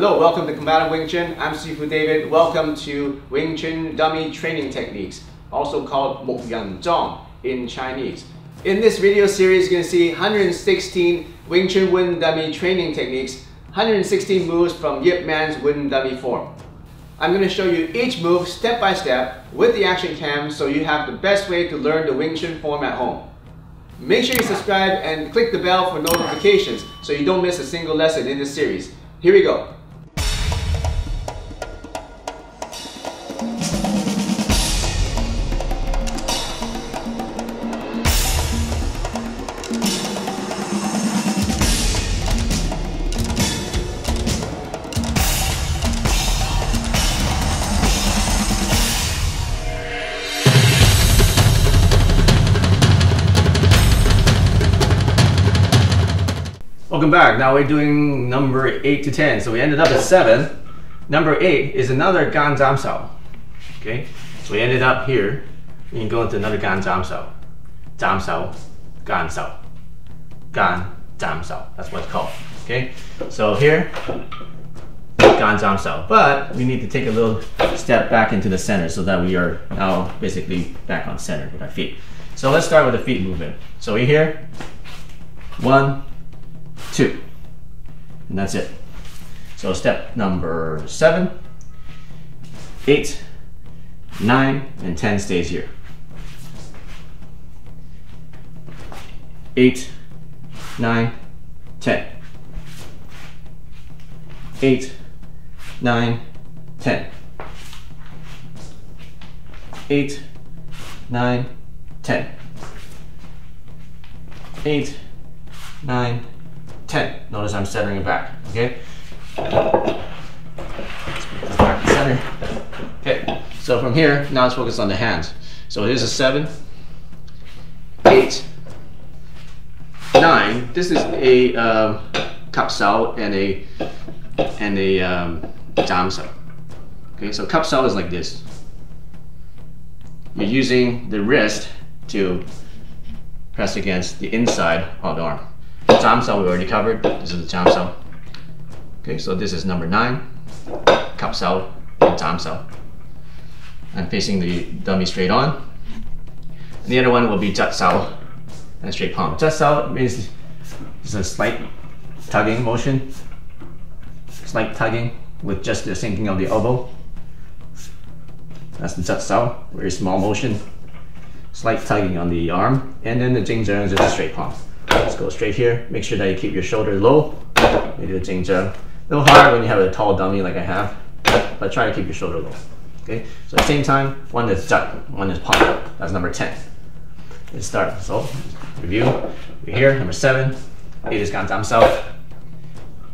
Hello, welcome to Combative Wing Chun. I'm Sifu David. Welcome to Wing Chun Dummy Training Techniques, also called Mok Yan Zhong in Chinese. In this video series, you're going to see 116 Wing Chun Wooden Dummy Training Techniques, 116 moves from Yip Man's Wooden Dummy form. I'm going to show you each move step by step with the action cam so you have the best way to learn the Wing Chun form at home. Make sure you subscribe and click the bell for notifications so you don't miss a single lesson in this series. Here we go. Welcome back. Now we're doing number 8 to 10. So we ended up at 7. Number 8 is another Gan Sao. Okay? So we ended up here. We can go into another Gan Sao. Zam Sao, Gan Sao. Gan Sao. That's what it's called. Okay? So here, Gan Sao. But we need to take a little step back into the center so that we are now basically back on center with our feet. So let's start with the feet movement. So we here, one, two. And that's it. So step number seven, eight, nine, and 10 stays here. Eight, nine, 10. Eight, nine, 10. Eight, nine, 10. Eight, nine, 10. Notice I'm centering it back, okay? Back to center. Okay, so from here, now let's focus on the hands. So here's a 7, 8, 9. This is a um, cup sao and a and a um, jam sao. Okay, so cup sao is like this. You're using the wrist to press against the inside of the arm. Jam sao we already covered. This is the jam sao. Okay, so this is number nine, cup sao and jam sao. I'm facing the dummy straight on. And the other one will be jut sao and straight palm. Jut sao means it's a slight tugging motion, slight tugging with just the sinking of the elbow. That's the jut sao, very small motion, slight tugging on the arm, and then the jing is just a straight palm. Go straight here. Make sure that you keep your shoulder low. Maybe the jing zheng. A little hard when you have a tall dummy like I have, but try to keep your shoulder low. Okay, so at the same time, one is duck, one is palm. That's number 10. Let's start. So, review. We're here, number 7. 8 is Gan Zam Sao.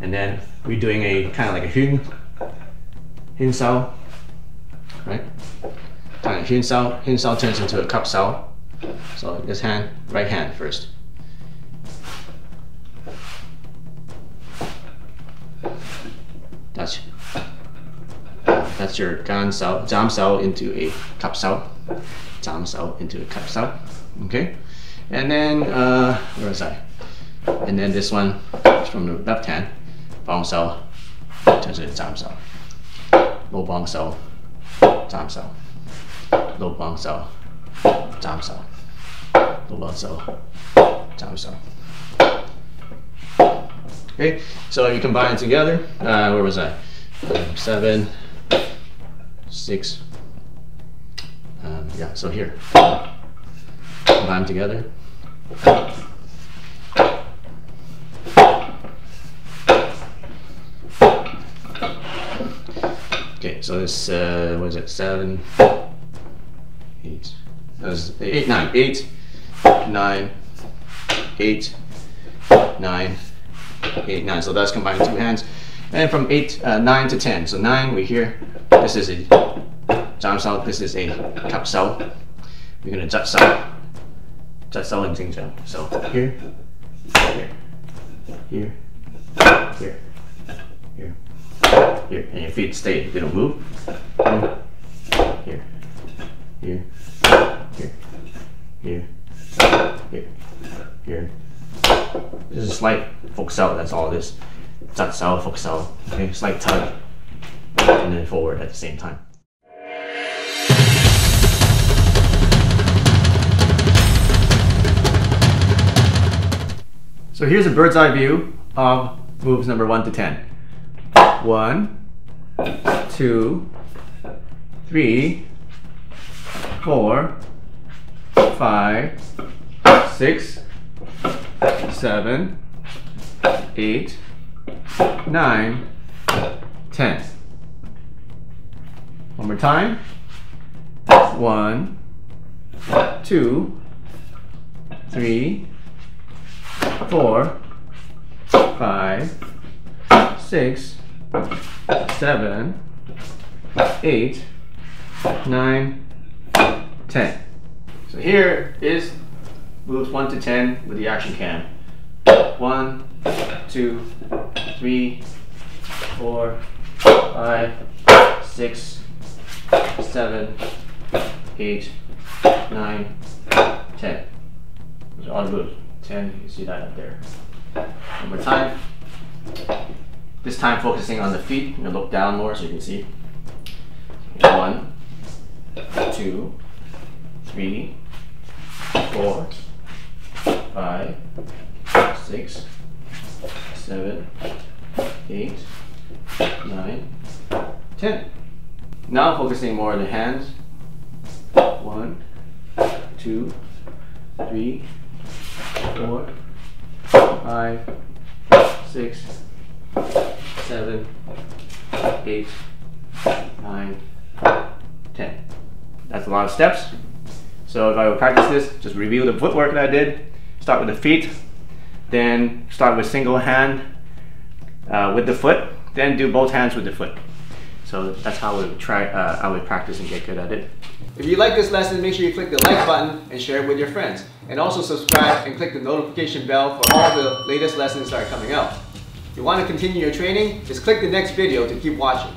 And then we're doing a kind of like a Hyun, Hyun Sao. Right? Kind of Hyun Sao. Hyun Sao turns into a Cup Sao. So this hand, right hand first. Your gan sao, jam sao into a cup sao, jam sao into a cup sao. Okay, and then uh, where was I? And then this one is from the left hand, bong sao turns into jam sao, low bong sao, jam sao, low bong sao, jam sao, low bong sao, jam sao. Okay, so you combine it together. Uh, where was I? Seven, six. Um, yeah, so here. Combine together. Okay, so this, uh, what is it, seven, eight, that was eight, nine, eight, nine, eight, nine, eight, nine. So that's combining two hands. And from eight, uh, nine to 10. So nine, we're here. This is a jam sao. This is a cup sao. We're gonna jut sao. Jut sao and jing zheng. So here, here, here, here, here, here. And your feet stay, they don't move. Here, here, here, here, here, here. This is a slight focus out, that's all it is. zatsao, fokusao. Okay, slight tug, and then forward at the same time. So here's a bird's eye view of moves number one to 10. One, two, three, four, five, six, seven, eight, nine, ten. One more time. One, two, three, four, five, six, seven, eight, nine, ten. So here is moves one to ten with the action cam. One, two, three, four, five, six, seven, eight, nine, ten. Those are all moves. 10, you see that up there. One more time. This time focusing on the feet. Gonna look down more so you can see. One, two, three, four, five, six, seven, eight, nine, ten. Now focusing more on the hands. One, two, three, four, five, six, seven, eight, nine, ten. That's a lot of steps. So if I would practice this, just review the footwork that I did. Start with the feet, then start with single hand uh, with the foot, then do both hands with the foot. So that's how I would try. Uh, I would practice and get good at it. If you like this lesson, make sure you click the like button and share it with your friends. And also subscribe and click the notification bell for all the latest lessons that are coming out. If you want to continue your training, just click the next video to keep watching.